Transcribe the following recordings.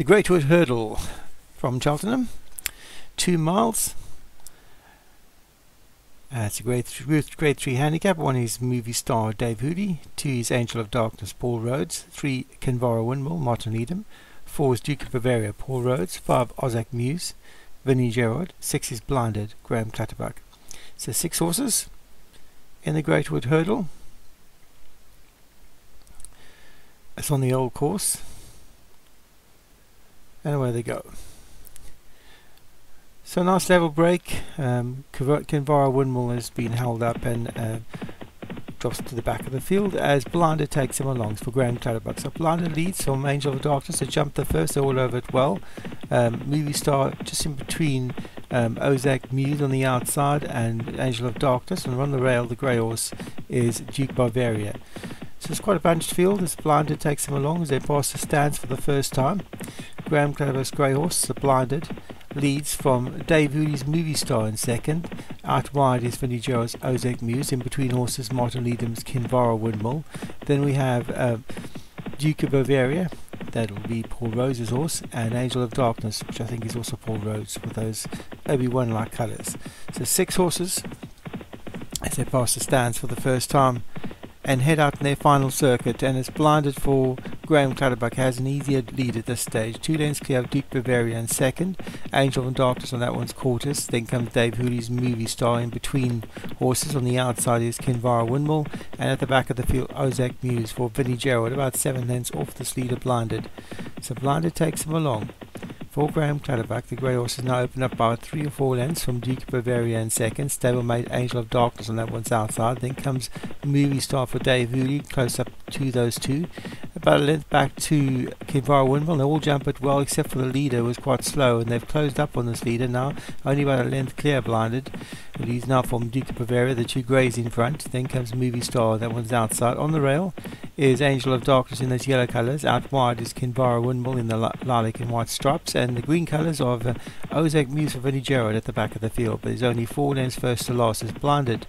The Greatwood Hurdle from Cheltenham, two miles. Uh, it's a grade, th grade 3 handicap. One is movie star Dave Hooley. Two is Angel of Darkness Paul Rhodes. Three Kinvara Windmill Martin Needham. Four is Duke of Bavaria Paul Rhodes. Five Ozak Muse Vinnie Gerard. Six is Blinded Graham Clutterbuck. So six horses in the Greatwood Hurdle. It's on the old course and away they go. So nice level break. Um, Kinvara Windmill has been held up and uh, drops to the back of the field as Blinder takes him along for Graham Clutterbuck. So Blinder leads from Angel of Darkness to jump the first, all over it well. Um, movie Star just in between um, Ozak Muse on the outside and Angel of Darkness and on the rail the grey horse is Duke Bavaria. So it's quite a bunched field as Blinder takes him along as they pass the stands for the first time. Graham Clover's Grey Horse, The Blinded, leads from Dave Hooley's Movie Star in second. Out wide is Vinnie Gerald's Ozak Muse. In between horses, Martin Leadham's Kinvara Windmill. Then we have uh, Duke of Bavaria. That will be Paul Rhodes's horse. And Angel of Darkness, which I think is also Paul Rhodes with those Obi-Wan like colours. So six horses as they pass the stands for the first time and head out in their final circuit and it's blinded for Graham Clutterbuck has an easier lead at this stage. Two lanes clear of Duke Bavaria in second. Angel and Darkness on that one's quarters. Then comes Dave Hooley's movie star in between horses. On the outside is Kinvara Windmill and at the back of the field Ozak Muse for Vinnie Gerald about seven lengths off the leader Blinded. So Blinded takes him along. For Graham Clutterbuck, the grey horse is now opened up by three or four lengths from Duke of Bavaria in second. Stablemate Angel of Darkness on that one's outside. Then comes Movie Star for Dave Hooley, close up to those two. About a length back to Kinvara Windmill. They all jump it well except for the leader was quite slow and they've closed up on this leader now. Only about a length clear blinded. It leads now from Duke of Bavaria, the two greys in front. Then comes Movie Star, that one's outside. On the rail is Angel of Darkness in those yellow colours. Out wide is Kinvara Windmill in the lilac and white stripes and the green colours of uh, Ozak Muse for Vinnie Gerard at the back of the field, but there's only four lengths first to last as Blinded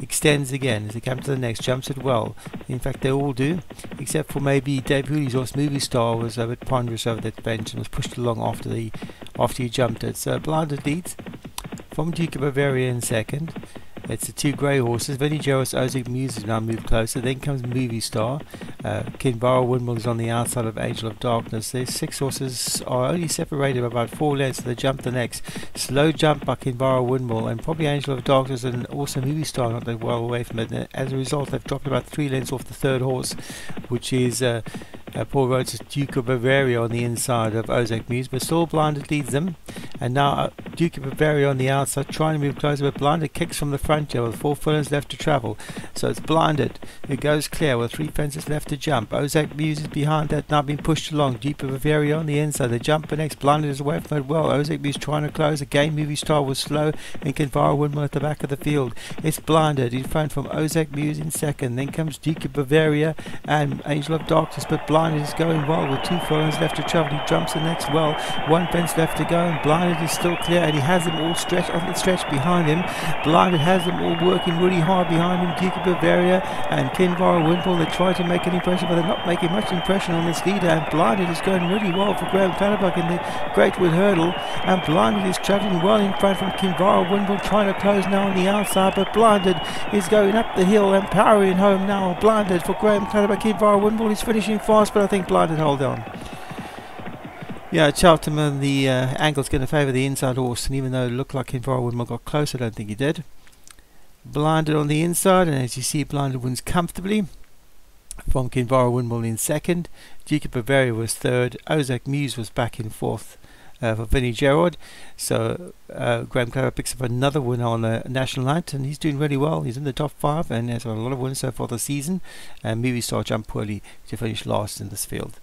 extends again as they come to the next, jumps it well. In fact, they all do, except for maybe Dave Hooley's horse Movie Star was a bit ponderous over that bench and was pushed along after the after he jumped it. So Blinded leads from Duke of Bavaria in second. It's the two grey horses. Vinnie Gerald's Ozak Muse now move closer. Then comes Movie Star. Uh, Kinvara Windmill is on the outside of Angel of Darkness. These six horses are only separated by about four lengths, so they jump the next. Slow jump by Kinvara Windmill and probably Angel of Darkness and also Movie Star not that well away from it. And as a result, they've dropped about three lengths off the third horse, which is uh, uh, Paul Rhodes' Duke of Bavaria on the inside of Ozak Muse, but still Blinded leads them. And now uh, Duke of Bavaria on the outside, trying to move closer, but Blinded kicks from the front here with four furlongs left to travel. So it's Blinded who goes clear with three fences left to jump. Ozak Muse is behind that, now being pushed along. Duke of Bavaria on the inside. Jump and next. Blinded is away from it well. Ozak Muse trying to close. Again, movie star was slow, and can Kinvara Windmill at the back of the field. It's Blinded in front from Ozak Muse in second. Then comes Duke of Bavaria and Angel of Darkness, but Blinded is going well with two furlongs left to travel. He jumps the next well. One fence left to go, and Blinded is still clear, and he has them all stretched on the stretch behind him. Blinded has them all working really hard behind him. Duke of Bavaria and Kinvara Windmill. They try to make an impression, but they're not making much impression on this leader. And Blinded is going really well for Graham Clutterbuck in the Greatwood Hurdle. And Blinded is travelling well in front from Kinvara Windmill, trying to close now on the outside. But Blinded is going up the hill and powering home now. Blinded for Graham Clutterbuck. Kinvara Windmill is finishing fast, but I think Blinded hold on. Yeah, Cheltenham, the uh, angle's going to favour the inside horse, and even though it looked like Windmill got close, I don't think he did. Blinded on the inside, and as you see, Blinded wins comfortably from Kinvara Windmill in second. Duke of Bavaria was third. Ozak Muse was back in fourth uh, for Vinnie Gerard. So uh, Graham Clara picks up another win on the national night, and he's doing really well. He's in the top five and has a lot of wins so far this season. And Movie Star jumped poorly to finish last in this field.